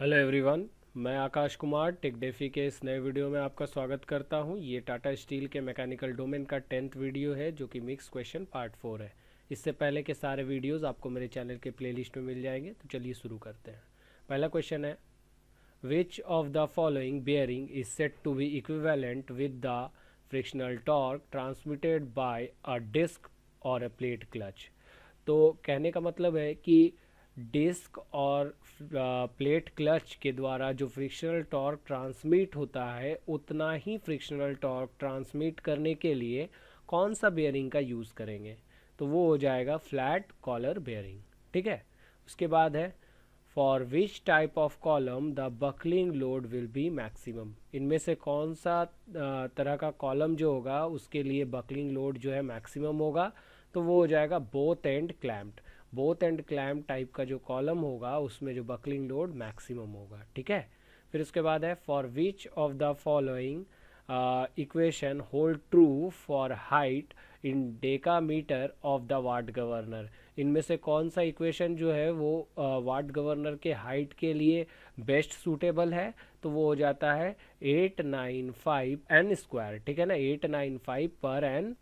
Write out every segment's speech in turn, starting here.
Hello everyone, मैं Akash Kumar, take DeFi के इस नए वीडियो में आपका स्वागत करता हूँ। ये टाटा स्टील के मैकेनिकल डोमेन का टेंथ वीडियो है, जो कि मिक्स क्वेश्चन पार्ट फोर है। इससे पहले के सारे वीडियोस आपको मेरे चैनल के प्लेलिस्ट में मिल जाएँगे तो चलिए शुरू करते हैं। पहला क्वेश्चन है which of the following bearing is set to be equivalent with the frictional torque transmitted by a disc और अ प्लेट क्लच तो कहने का मतलब है कि डिस्क और प्लेट क्लच के द्वारा जो फ्रिक्शनल टॉर्क ट्रांसमिट होता है, उतना ही फ्रिक्शनल टॉर्क ट्रांसमिट करने के लिए कौन सा बेयरिंग का यूज़ करेंगे? तो वो हो जाएगा फ्लैट कॉलर बेयरिंग ठीक है? उसके बाद है for which type of column the buckling load will be maximum इनमें से कौन सा तरह का कॉलम जो होगा, उसके लिए बकलिंग लोड जो है मैक्सिमम होगा तो वो हो जाएगा both end clamped both end clamp type का जो कॉलम होगा उसमें जो बकलिंग लोड मैक्सिमम होगा ठीक है? फिर उसके बाद है for which of the following equation hold true for height in deca metre of the Watt governor इनमें से कौन सा इक्वेशन जो है वो वाट uh, गवर्नर के हाइट के लिए बेस्ट सूटेबल है? तो वो हो जाता है eight nine five N square ठीक है ना? एट नाइन फाइव पर एन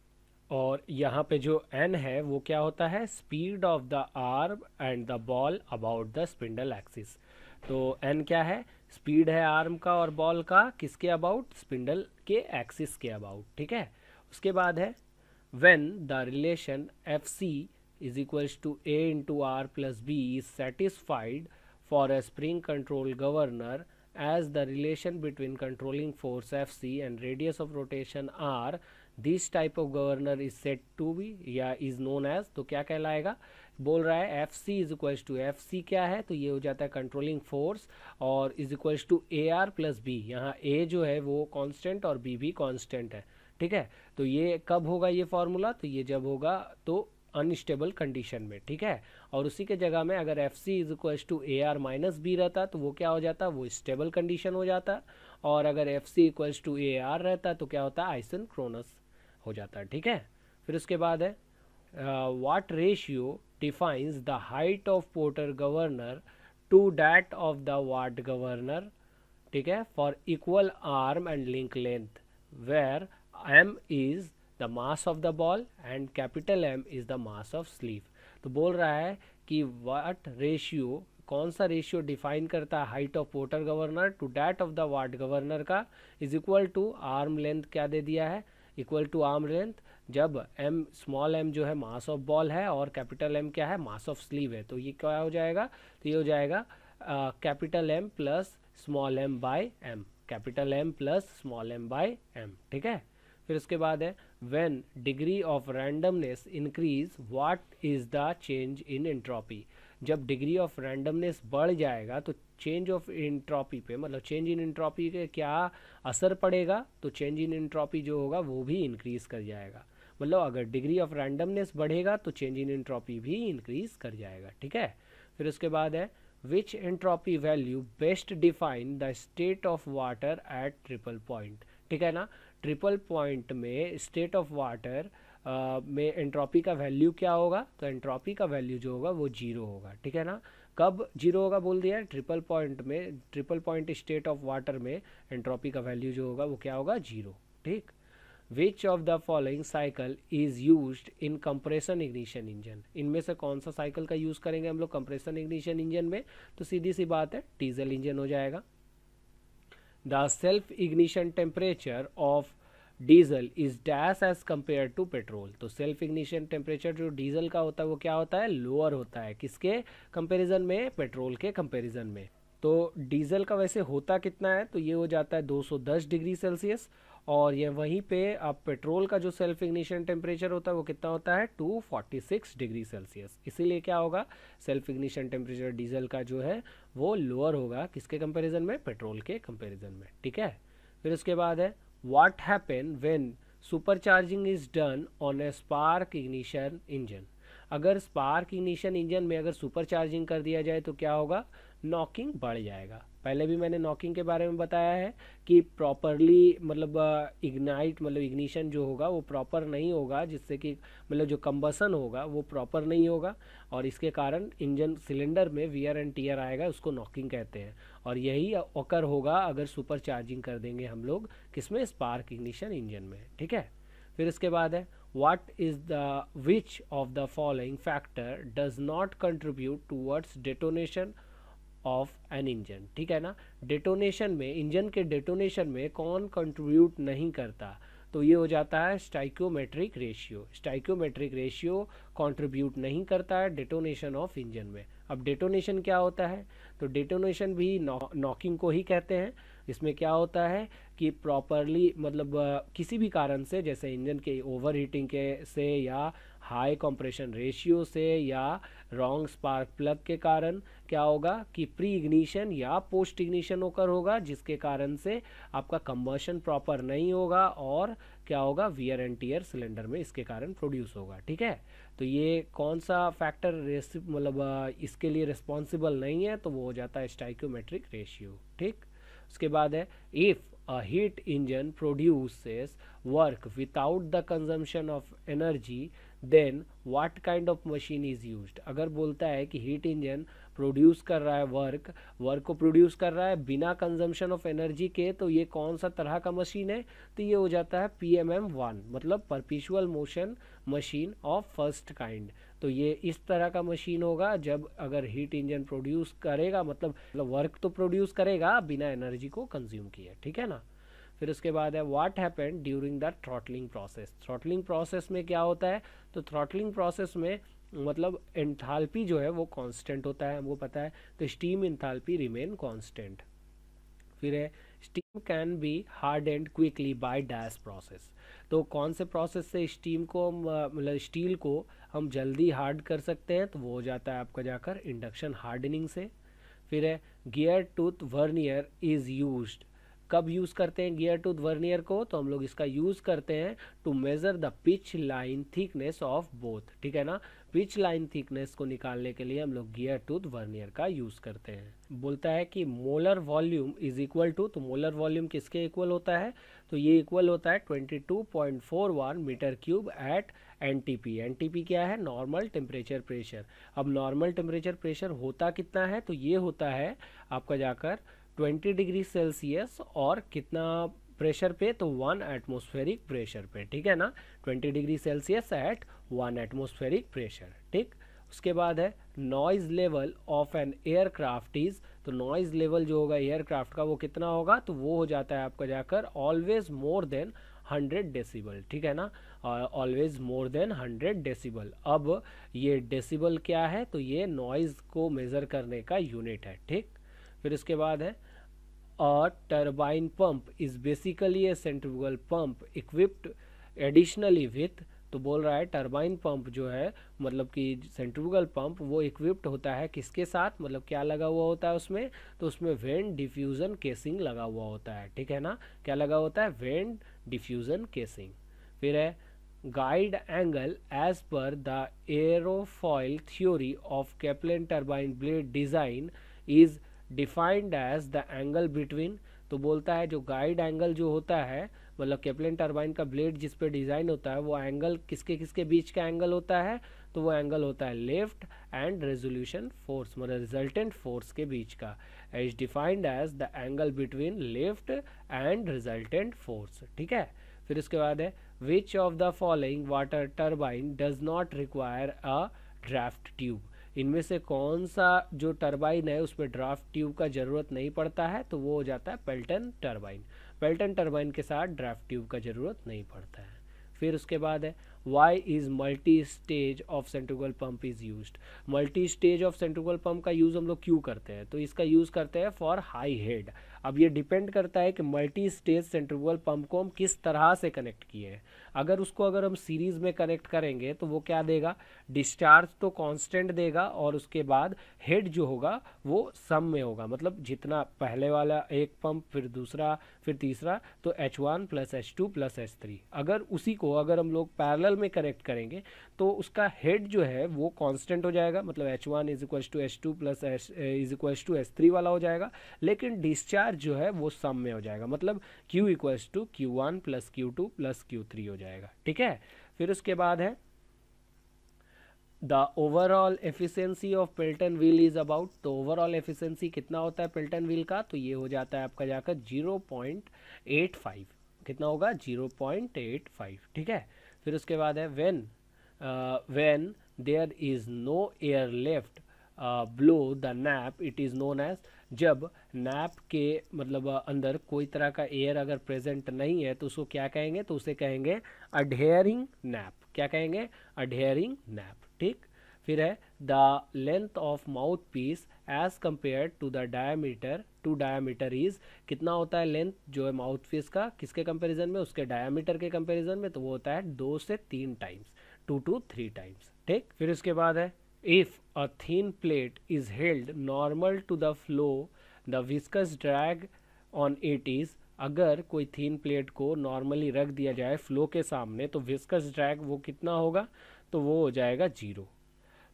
और यहाँ पे जो एन है, वो क्या होता है? Speed of the arm and the ball about the spindle axis तो एन क्या है? स्पीड है आर्म का और बॉल का, किसके अबाउट स्पिंडल के एक्सिस के अबाउट ठीक है? उसके बाद है when the relation F C is equals to A into R plus B is satisfied for a spring control governor as the relation between controlling force F C and radius of rotation R this type of governor is set to be या is known as तो क्या कहलाएगा? बोल रहा है F C is equals to F C क्या है? तो ये हो जाता है कंट्रोलिंग फोर्स और is equals to A R plus B यहाँ ए जो है वो कांस्टेंट और बी भी कांस्टेंट है। ठीक है? तो ये कब होगा ये फॉर्मूला तो ये जब होगा तो अनस्टेबल कंडीशन में। ठीक है? और उसी के जगह में अगर F C is equals to A R minus B रहता तो वो क्या हो जाता? वो स्टेबल कंडीशन हो जाता। और अगर F C equals to A R रहता तो क्या होता? आइसन क्रोनस हो जाता है, ठीक है? फिर उसके बाद है what ratio defines the height of Porter governor to that of the Watt governor ठीक है? For equal arm and link length where M is the mass of the ball and capital M is the mass of sleeve तो बोल रहा है कि वाट ratio कौन सा ratio define करता है height of Porter governor to that of the Watt governor का? Is equal to arm length क्या दे दिया है? इक्वल टू आर्म लेंथ जब एम स्मॉल एम जो है मास ऑफ़ बॉल है और कैपिटल एम क्या है? मास ऑफ़ स्लीव है। तो ये क्या हो जाएगा? तो ये हो जाएगा capital M plus small M by M capital M plus small M by M ठीक है? फिर उसके बाद है when degree of randomness increase what is the change in entropy जब डिग्री ऑफ़ रैंडमनेस बढ़ जाएगा तो चेंज ऑफ़ इंट्रॉपी पे मतलब चेंज इन इंट्रॉपी के क्या असर पड़ेगा तो चेंज इन इंट्रॉपी जो होगा, वो भी इंक्रीज कर जाएगा। मतलब अगर डिग्री ऑफ़ रैंडमनेस बढ़ेगा तो चेंज इन इंट्रॉपी भी इंक्रीज कर जाएगा, ठीक है? फिर उसके बाद है which entropy value best define the state of water at triple point ठीक है ना? ट्रिपल पॉइंट में स्टेट ऑफ़ वाटर में एंट्रोपी का वैल्यू क्या होगा? तो एंट्रोपी का वैल्यू जो होगा, वो ज़ीरो होगा, ठीक है ना? कब ज़ीरो होगा बोल दिया है? ट्रिपल पॉइंट में, triple point state of water में एंट्रोपी का वैल्यू जो होगा वो क्या होगा? ज़ीरो। ठीक? Which of the following cycle is use in compression ignition engine इनमें से कौन सा साइकिल का यूज़ करेंगे हम लोग कंप्रेशन इग्निशन इंजन में? तो सीधी सी बात है डीजल इंजन हो जाएगा। The self ignition temperature of diesel is dash as compare to petrol. तो सेल्फ इग्निशन टेम्परेचर जो डीजल का होता है, वो क्या होता है? लोअर होता है। किसके? कंपैरिजन में, पेट्रोल के कंपैरिजन में। तो डीजल का वैसे होता कितना है? तो ये हो जाता है 210 डिग्री सेल्सियस। और ये वहीं पे अब पेट्रोल का जो सेल्फ इग्निशन टेम्परेचर होता है, वो कितना होता है? 246 डिग्री सेल्सियस। इसीलिए क्या होगा? सेल्फ इग्निशन टेम्परेचर डीजल का जो है, वो लोअर होगा। किसके कंपैरिजन में? पेट्रोल के कंपैरिजन में। ठीक है? फिर उसके बाद है what happen when supercharging is done on a spark ignition engine अगर स्पार्क इग्निशन इंजन में अगर सुपर चार्जिंग कर दिया जाए तो क्या होगा नॉकिंग बढ़ जाएगा। पहले भी मैंने नॉकिंग के बारे में बताया है कि प्रॉपरली मतलब इग्नाइट मतलब इग्निशन जो होगा वो प्रॉपर नहीं होगा, जिससे कि मतलब जो कम्बसन होगा वो प्रॉपर नहीं होगा और इसके कारण इंजन सिलेंडर में वियर एंड टीयर आएगा, उसको नॉकिंग कहते हैं। और यही ओकर होगा अगर सुपर चार्जिंग कर देंगे हम लोग किसमें? स्पार्क इग्निशन इंजन में, ठीक है? फिर इसके बाद है, what is the, which of the following factor does not contribute towards detonation of an engine ठीक है ना? डेटोनेशन में इंजन के डेटोनेशन में कौन कंट्रीब्यूट नहीं करता? तो ये हो जाता है stoichiometric ratio stoichiometric ratio contribute नहीं करता है डेटोनेशन ऑफ़ इंजन में. अब डेटोनेशन क्या होता है? तो डेटोनेशन भी नॉकिंग नौ, को ही कहते हैं। इसमें क्या होता है कि प्रॉपरली मतलब किसी भी कारण से, जैसे इंजन के ओवर हीटिंग के से या हाई कंप्रेशन रेशियो से या रॉन्ग स्पार्क प्लग के कारण, क्या होगा कि प्री इग्निशन या पोस्ट इग्निशन होकर होगा, जिसके कारण से आपका कंबर्शन प्रॉपर नहीं होगा और क्या होगा वियर एंड टीयर सिलेंडर में इसके कारण प्रोड्यूस होगा, ठीक है? तो ये कौन सा फैक्टर मतलब इसके लिए रिस्पॉन्सिबल नहीं है तो वो हो जाता है स्टाइक्योमेट्रिक रेशियो ठीक? उसके बाद है if a heat engine produces work without the consumption of energy, then what kind of machine is used? अगर बोलता है कि हीट इंजन प्रोड्यूस कर रहा है वर्क वर्क को प्रोड्यूस कर रहा है बिना कंजम्पशन ऑफ़ एनर्जी के तो ये कौन सा तरह का मशीन है? तो ये हो जाता है पी एम एम वन मतलब perpetual motion machine of first kind तो ये इस तरह का मशीन होगा, जब अगर हीट इंजन प्रोड्यूस करेगा मतलब वर्क तो प्रोड्यूस करेगा बिना एनर्जी को कंज्यूम किए, ठीक है ना? फिर उसके बाद है what happened during the throttling process throttling process में क्या होता है? तो थ्रॉटलिंग प्रोसेस में मतलब एंथाल्पी जो है वो कांस्टेंट होता है, हमको पता है तो स्टीम एंथाल्पी रिमेन कांस्टेंट फिर है steam can be hard and quickly by dash process तो कौन से प्रोसेस से स्टीम को मतलब स्टील को हम जल्दी हार्ड कर सकते हैं? तो वो हो जाता है आपका जाकर इंडक्शन हार्डनिंग से। फिर है gear tooth vernier is used कब यूज़ करते हैं गियर टूथ वर्नियर को तो हम लोग इसका यूज़ करते हैं to measure the pitch line thickness of both ठीक है ना? पिच लाइन थिकनेस को निकालने के लिए हम लोग गियर टूथ वर्नियर का यूज़ करते हैं। बोलता है कि molar volume is equal to तो मोलर वॉल्यूम किसके इक्वल होता है? तो ये इक्वल होता है 22.41 metre cube at N T क्या है? नॉर्मल टेम्परेचर प्रेशर अब नॉर्मल टेम्परेचर प्रेशर होता कितना है? तो ये होता है आपका जाकर 20 डिग्री सेल्सियस और कितना प्रेशर पे? तो वन एटमोस्फेरिक प्रेशर पे, ठीक है ना? 20 degree Celsius at one atmospheric pressure, ठीक? उसके बाद है, noise level of an aircraft is तो नॉइज़ लेवल जो होगा एयरक्राफ्ट का वो कितना होगा? तो वो हो जाता है आपका जाकर ऑलवेज मोर देन 100 डेसिबल, ठीक है ना? Always more than 100 decibel. अब ये डेसिबल क्या है? तो ये नॉइज़ को मेज़र करने का यूनिट है, ठीक? फिर इसके बाद है a turbine pump is basically a centrifugal pump equipped additionally with तो बोल रहा है टरबाइन पंप जो है मतलब कि सेंट्रीफ्यूगल पंप वो इक्विप्ड होता है किसके साथ? मतलब क्या लगा हुआ होता है उसमें? तो उसमें वेन डिफ्यूज़न केसिंग लगा हुआ होता है, ठीक है ना? क्या लगा होता है? वेन डिफ्यूज़न केसिंग फिर है guide angle as per the aerofoil theory of Kaplan turbine blade design is defined as the angle between तो बोलता है जो गाइड एंगल जो होता है मतलब केपलिन टरबाइन का ब्लेड जिस पे डिज़ाइन होता है, वो एंगल किसके किसके बीच का एंगल होता है तो वो एंगल होता है लेफ़्ट एंड रेजोल्यूशन फोर्स मतलब रिजल्टेंट फोर्स के बीच का। As defined as the angle between lift and resultant force ठीक है? फिर उसके बाद है which of the following water turbine does not require a draft tube इनमें से कौन सा जो टर्बाइन है, उसमें ड्राफ्ट ट्यूब का ज़रूरत नहीं पड़ता है तो वो हो जाता है पेल्टन टर्बाइन। पेल्टन टर्बाइन के साथ ड्राफ्ट ट्यूब का ज़रूरत नहीं पड़ता है। फिर उसके बाद है why is multi stage of centrical pump is use multi stage of centrical pump का यूज़ हम लोग क्यों करते हैं? तो इसका यूज़ करते हैं फॉर हाई हेड अब ये डिपेंड करता है कि मल्टी स्टेज सेंट्रिगल पंप को हम किस तरह से कनेक्ट किए हैं। अगर उसको अगर हम सीरीज़ में कनेक्ट करेंगे तो वो क्या देगा? डिस्चार्ज तो कांस्टेंट देगा और उसके बाद हेड जो होगा, वो सम में होगा। मतलब जितना पहले वाला एक पंप फिर दूसरा, फिर तीसरा तो H one plus H two plus H three अगर उसी को अगर हम लोग पैरेलल में कनेक्ट करेंगे तो उसका हेड जो है, वो कांस्टेंट हो जाएगा। मतलब H one is equals to H two plus H is equals to H three वाला हो जाएगा। लेकिन डिस्चार्ज जो है वो सम में हो जाएगा। मतलब Q equals to Q one plus Q two plus Q three हो जाएगा। ठीक है? फिर उसके बाद है the overall efficiency of Pelton wheel is about तो ओवरऑल एफिशिएंसी कितना होता है पेल्टन व्हील का? तो ये हो जाता है आपका जाकर ज़ीरो पॉइंट एट फाइव कितना होगा? ज़ीरो पॉइंट एट फाइव ठीक है? फिर उसके बाद है when when there is no air left below the nappe it is known as जब नैप के मतलब अंदर कोई तरह का एयर अगर प्रेजेंट नहीं है तो उसको क्या कहेंगे? तो उसे कहेंगे अडेयरिंग नैप क्या कहेंगे? अडेयरिंग नैप ठीक? फिर है the length of mouth piece as compare to the diameter to diameter is कितना होता है लेंथ जो है माउथ पीस का, किसके कंपैरिजन में? उसके डायामीटर के कंपैरिजन में तो वो होता है दो से तीन times two to three times ठीक? फिर उसके बाद है if a thin plate is held normal to the flow the viscous drag on it is अगर कोई थीन प्लेट को नॉर्मली रख दिया जाए फ्लो के सामने तो विस्कस ड्रैग वो कितना होगा? तो वो हो जाएगा ज़ीरो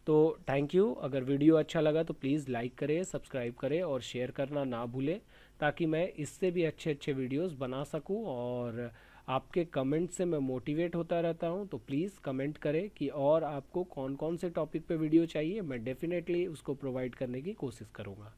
तो थैंक यू अगर वीडियो अच्छा लगा तो प्लीज़ लाइक करें सब्सक्राइब करें और शेयर करना ना भूलें, ताकि मैं इससे भी अच्छे अच्छे वीडियोस बना सकूँ और आपके कमेंट से मैं मोटिवेट होता रहता हूँ तो प्लीज़ कमेंट करें कि और आपको कौन कौन से टॉपिक पे वीडियो चाहिए, मैं डेफिनेटली उसको प्रोवाइड करने की कोशिश करूँगा।